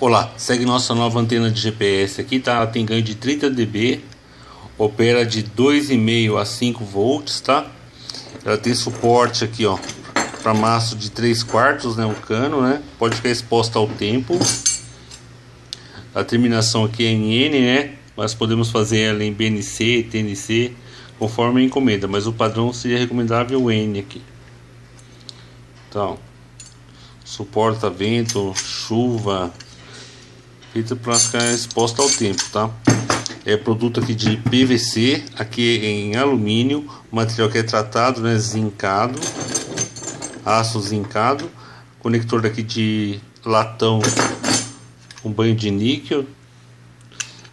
Olá, segue nossa nova antena de GPS aqui, tá? Ela tem ganho de 30 dB, opera de 2,5 a 5 volts, tá? Ela tem suporte aqui, ó, para maço de 3 quartos, né, o cano, né? Pode ficar exposta ao tempo. A terminação aqui é em N, né? Mas podemos fazer ela em BNC, TNC, conforme a encomenda, mas o padrão seria recomendável N aqui. Então, suporta vento, chuva, feita para ficar exposta ao tempo, tá? É produto aqui de PVC, aqui em alumínio, material que é tratado, né, zincado, aço zincado, conector daqui de latão com banho de níquel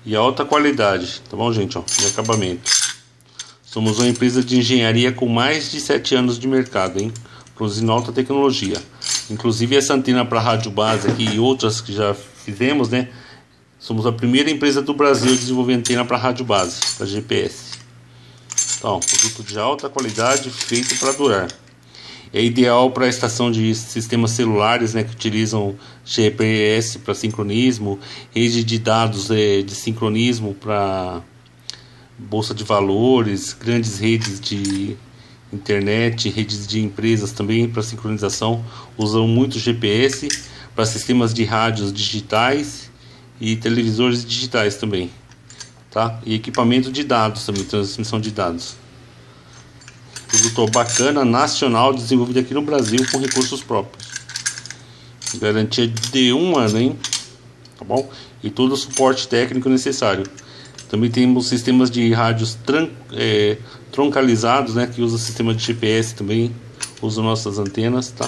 e alta qualidade, tá bom, gente, ó, de acabamento. Somos uma empresa de engenharia com mais de 7 anos de mercado, hein? Produzindo alta tecnologia. Inclusive essa antena para rádio base aqui e outras que já fizemos, né? Somos a primeira empresa do Brasil a desenvolver antena para rádio base, para GPS. Então, produto de alta qualidade feito para durar. É ideal para a estação de sistemas celulares né, que utilizam GPS para sincronismo, rede de dados é, de sincronismo para bolsa de valores, grandes redes de internet, redes de empresas também para sincronização usam muito GPS para sistemas de rádios digitais e televisores digitais também, tá? E equipamento de dados também, transmissão de dados. Produtor bacana, nacional, desenvolvido aqui no Brasil com recursos próprios. Garantia de um ano, hein? Tá bom? E todo o suporte técnico necessário. Também temos sistemas de rádios é, troncalizados, né? Que usa sistema de GPS também, usa nossas antenas, tá?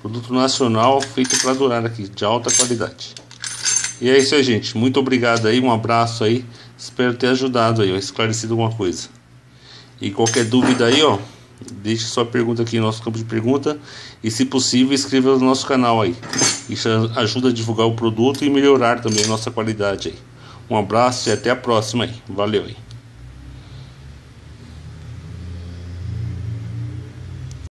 Produto nacional feito para durar aqui, de alta qualidade. E é isso aí, gente. Muito obrigado aí, um abraço aí. Espero ter ajudado aí, esclarecido alguma coisa. E qualquer dúvida aí, ó, deixe sua pergunta aqui no nosso campo de pergunta. E se possível, inscreva no nosso canal aí. Isso ajuda a divulgar o produto e melhorar também a nossa qualidade aí. Um abraço e até a próxima aí. Valeu aí.